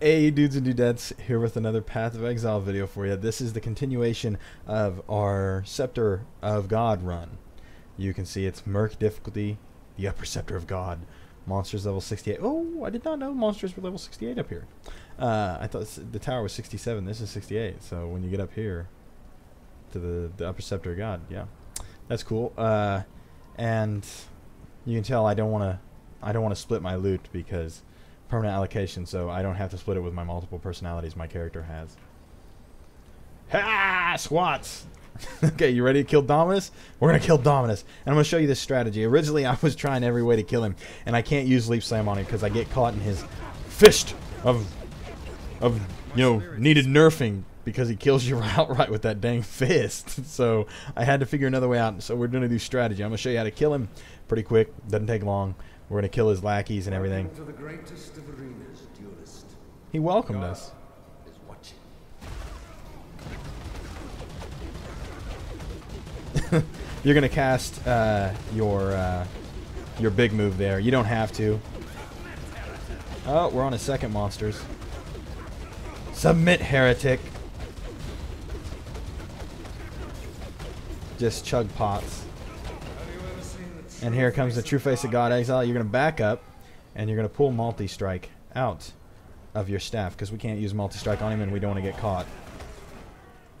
Hey dudes and dudettes, here with another Path of Exile video for you. This is the continuation of our Scepter of God run. You can see it's Merc difficulty, the Upper Scepter of God. Monsters level 68. Oh, I did not know monsters were level 68 up here. Uh, I thought the tower was 67. This is 68. So when you get up here to the, the Upper Scepter of God, yeah. That's cool. Uh, and you can tell I don't want to I don't want to split my loot because permanent allocation, so I don't have to split it with my multiple personalities my character has. Ha! Swats! okay, you ready to kill Dominus? We're gonna kill Dominus, and I'm gonna show you this strategy. Originally, I was trying every way to kill him, and I can't use Leap Slam on him because I get caught in his fist of, of you know, needed nerfing because he kills you outright with that dang fist. So I had to figure another way out. So we're gonna do strategy. I'm gonna show you how to kill him pretty quick. Doesn't take long. We're gonna kill his lackeys and everything. To the greatest of arenas, duelist. He welcomed us. You're gonna cast uh, your uh, your big move there. You don't have to. Oh, we're on a second monsters. Submit, heretic. Just chug pots. And here comes the true face of God Exile. You're going to back up, and you're going to pull multi-strike out of your staff, because we can't use multi-strike on him, and we don't want to get caught.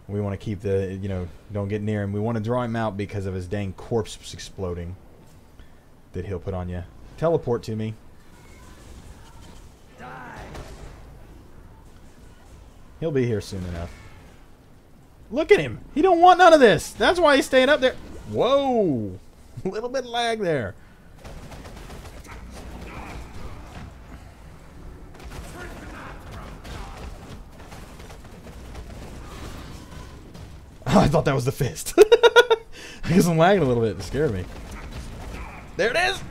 We want to keep the, you know, don't get near him. We want to draw him out because of his dang corpse exploding that he'll put on you. Teleport to me. He'll be here soon enough. Look at him. He don't want none of this. That's why he's staying up there. Whoa. A little bit lag there. I thought that was the fist. I guess I'm lagging a little bit. It scared me. There it is.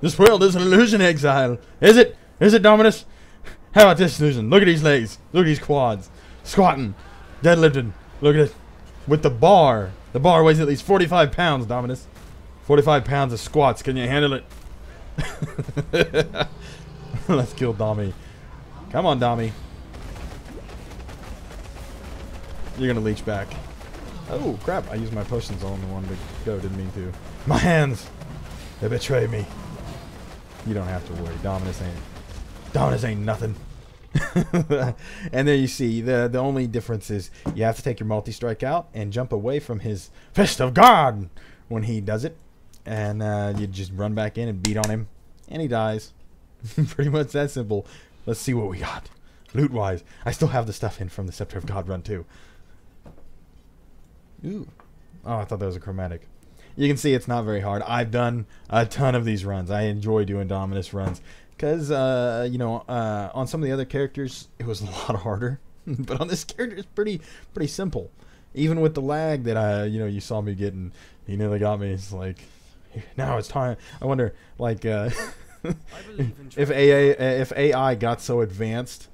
this world is an illusion, exile. Is it? Is it, Dominus? How about this illusion? Look at these legs. Look at these quads. Squatting. Deadlifting. Look at it. With the bar. The bar weighs at least 45 pounds, Dominus. 45 pounds of squats. Can you handle it? Let's kill Dommy. Come on, Dommy. You're gonna leech back. Oh, crap. I used my potions on the one to go. Didn't mean to. My hands! They betray me. You don't have to worry. Dominus ain't... Dominus ain't nothing. and there you see the the only difference is you have to take your multi strike out and jump away from his fist of God when he does it, and uh, you just run back in and beat on him, and he dies. Pretty much that simple. Let's see what we got. Loot wise, I still have the stuff in from the Scepter of God run too. Ooh. Oh, I thought that was a chromatic. You can see it's not very hard. I've done a ton of these runs. I enjoy doing Dominus runs because uh, you know uh, on some of the other characters it was a lot harder, but on this character it's pretty pretty simple. Even with the lag that I you know you saw me getting, he nearly got me. It's like now it's time. I wonder like uh, if AA if AI got so advanced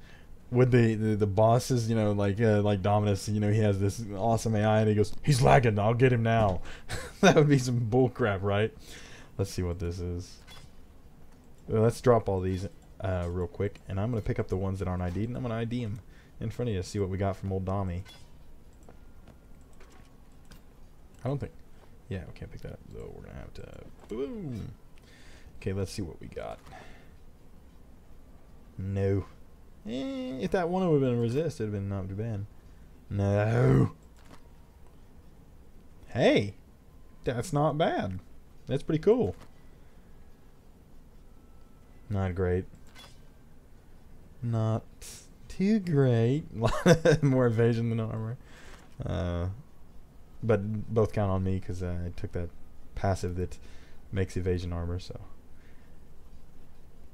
with the, the, the bosses, you know, like uh, like Dominus, you know, he has this awesome AI, and he goes, "He's lagging. I'll get him now." that would be some bullcrap, right? Let's see what this is. Let's drop all these uh, real quick, and I'm gonna pick up the ones that aren't ID'd, and I'm gonna ID them in front of you. To see what we got from old Dommy. I don't think. Yeah, we can't pick that up though. We're gonna have to. Boom. Okay, let's see what we got. No. Eh, if that one would have been resist, it'd have been not too bad. No. Hey, that's not bad. That's pretty cool. Not great. Not too great. More evasion than armor. Uh, but both count on me because I took that passive that makes evasion armor, so.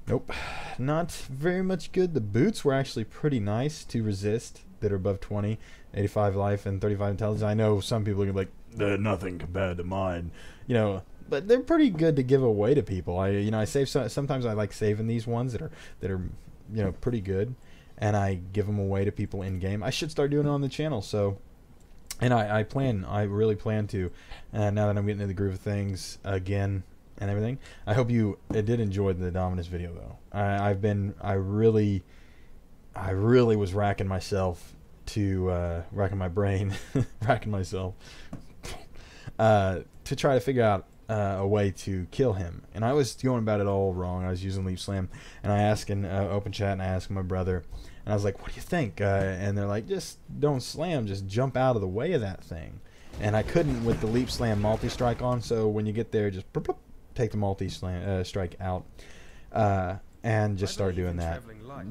Nope. Not very much good. The boots were actually pretty nice to resist that are above 20, 85 life, and 35 intelligence. I know some people are like, they're nothing compared to mine. You know, but they're pretty good to give away to people. I, you know, I save some, sometimes I like saving these ones that are, that are, you know, pretty good, and I give them away to people in game. I should start doing it on the channel, so and I, I plan, I really plan to, uh, now that I'm getting into the groove of things again, and everything. I hope you did enjoy the Dominus video though. I, I've been I really I really was racking myself to uh, racking my brain, racking myself uh, to try to figure out uh, a way to kill him. And I was going about it all wrong. I was using leap slam, and I asked in uh, open chat, and I asked my brother, and I was like, "What do you think?" Uh, and they're like, "Just don't slam, just jump out of the way of that thing." And I couldn't with the leap slam multi strike on. So when you get there, just bloop, bloop, take the multi slam uh, strike out, uh, and just start doing that.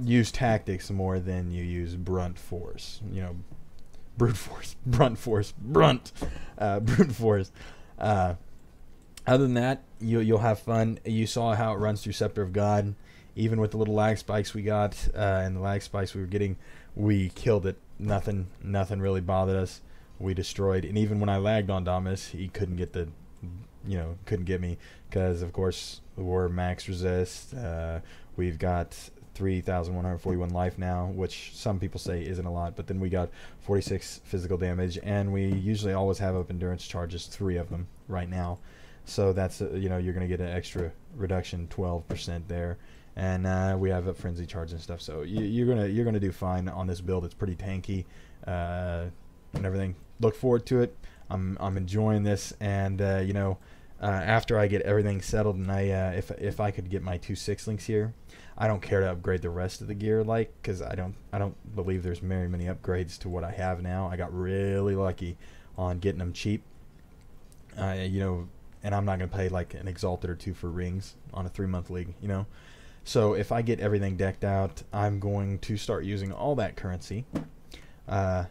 Use tactics more than you use brunt force. You know, brute force, brunt force, brunt, uh, brute force. Other than that, you, you'll have fun. You saw how it runs through Scepter of God. Even with the little lag spikes we got uh, and the lag spikes we were getting, we killed it. Nothing, nothing really bothered us. We destroyed. And even when I lagged on Dominus, he couldn't get the, you know, couldn't get me because of course we're max resist. Uh, we've got 3,141 life now, which some people say isn't a lot, but then we got 46 physical damage, and we usually always have up endurance charges, three of them right now. So that's uh, you know you're gonna get an extra reduction, 12% there, and uh, we have a frenzy charge and stuff. So you, are gonna you're gonna do fine on this build. It's pretty tanky uh, and everything. Look forward to it. I'm I'm enjoying this, and uh, you know. Uh, after I get everything settled, and I uh, if if I could get my two six links here, I don't care to upgrade the rest of the gear like because I don't I don't believe there's very many upgrades to what I have now. I got really lucky on getting them cheap. Uh, you know, and I'm not going to pay like an exalted or two for rings on a three month league, you know. So if I get everything decked out, I'm going to start using all that currency uh,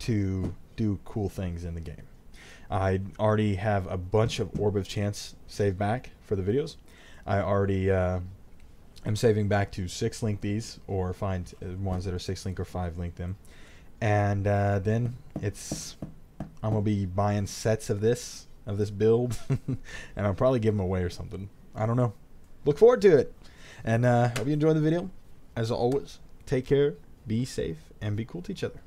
to do cool things in the game. I already have a bunch of Orb of Chance saved back for the videos. I already uh, am saving back to six link these or find uh, ones that are six link or five link them. And uh, then it's I'm gonna be buying sets of this of this build, and I'll probably give them away or something. I don't know. Look forward to it. And uh, hope you enjoyed the video. As always, take care, be safe, and be cool to each other.